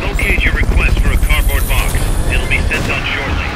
Your request for a cardboard box. It'll be sent out shortly.